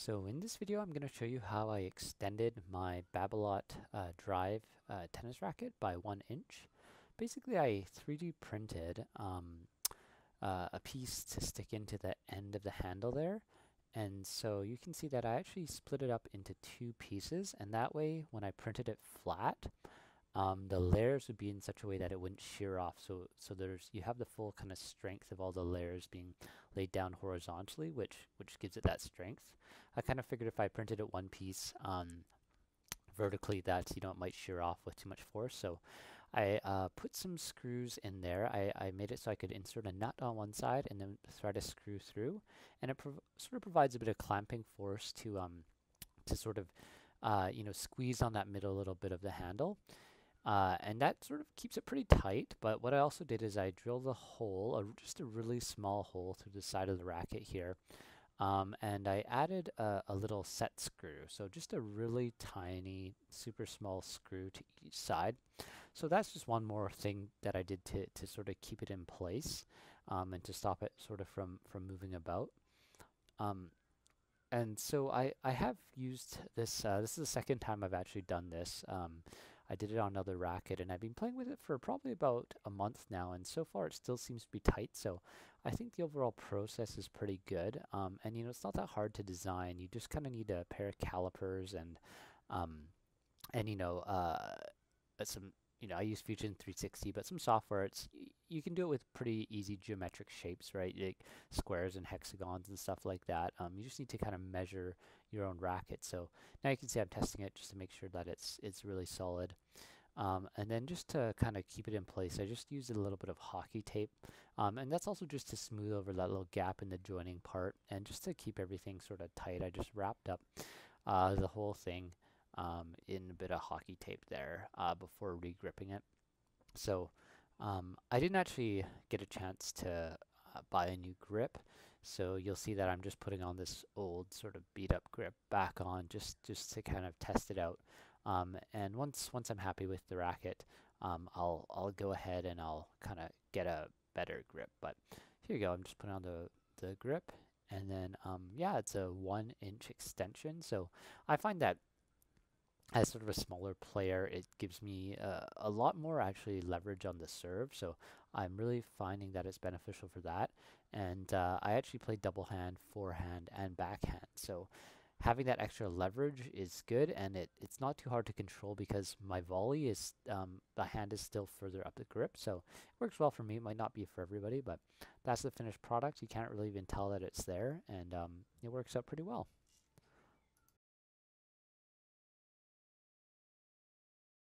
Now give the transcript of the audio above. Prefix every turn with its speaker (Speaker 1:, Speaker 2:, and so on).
Speaker 1: So in this video I'm going to show you how I extended my Babolat uh, Drive uh, tennis racket by one inch. Basically I 3D printed um, uh, a piece to stick into the end of the handle there and so you can see that I actually split it up into two pieces and that way when I printed it flat um, the layers would be in such a way that it wouldn't shear off. So, so there's you have the full kind of strength of all the layers being laid down horizontally, which which gives it that strength. I kind of figured if I printed it one piece um, vertically, that you know it might shear off with too much force. So, I uh, put some screws in there. I, I made it so I could insert a nut on one side and then thread a screw through, and it sort of provides a bit of clamping force to um to sort of uh, you know squeeze on that middle little bit of the handle. Uh, and that sort of keeps it pretty tight, but what I also did is I drilled a hole, a, just a really small hole through the side of the racket here, um, and I added a, a, little set screw, so just a really tiny, super small screw to each side. So that's just one more thing that I did to, to sort of keep it in place um, and to stop it sort of from, from moving about. Um, and so I, I have used this, uh, this is the second time I've actually done this. I did it on another racket and I've been playing with it for probably about a month now and so far it still seems to be tight so I think the overall process is pretty good. Um, and you know it's not that hard to design. You just kind of need a pair of calipers and um, and you know uh, some you know, I use Fusion 360, but some software, it's you can do it with pretty easy geometric shapes, right? Like squares and hexagons and stuff like that. Um, you just need to kind of measure your own racket. So now you can see I'm testing it just to make sure that it's it's really solid. Um, and then just to kind of keep it in place, I just used a little bit of hockey tape. Um, and that's also just to smooth over that little gap in the joining part. And just to keep everything sort of tight, I just wrapped up uh, the whole thing um, in a bit of hockey tape there uh, before regripping it. So um, I didn't actually get a chance to uh, buy a new grip. So you'll see that I'm just putting on this old sort of beat up grip back on just, just to kind of test it out. Um, and once once I'm happy with the racket, um, I'll I'll go ahead and I'll kind of get a better grip. But here you go. I'm just putting on the the grip, and then um, yeah, it's a one inch extension. So I find that as sort of a smaller player, it gives me uh, a lot more actually leverage on the serve. So I'm really finding that it's beneficial for that. And uh, I actually play double hand, forehand, and backhand. So having that extra leverage is good, and it, it's not too hard to control because my volley is um, the hand is still further up the grip. So it works well for me. It might not be for everybody, but that's the finished product. You can't really even tell that it's there, and um, it works out pretty well.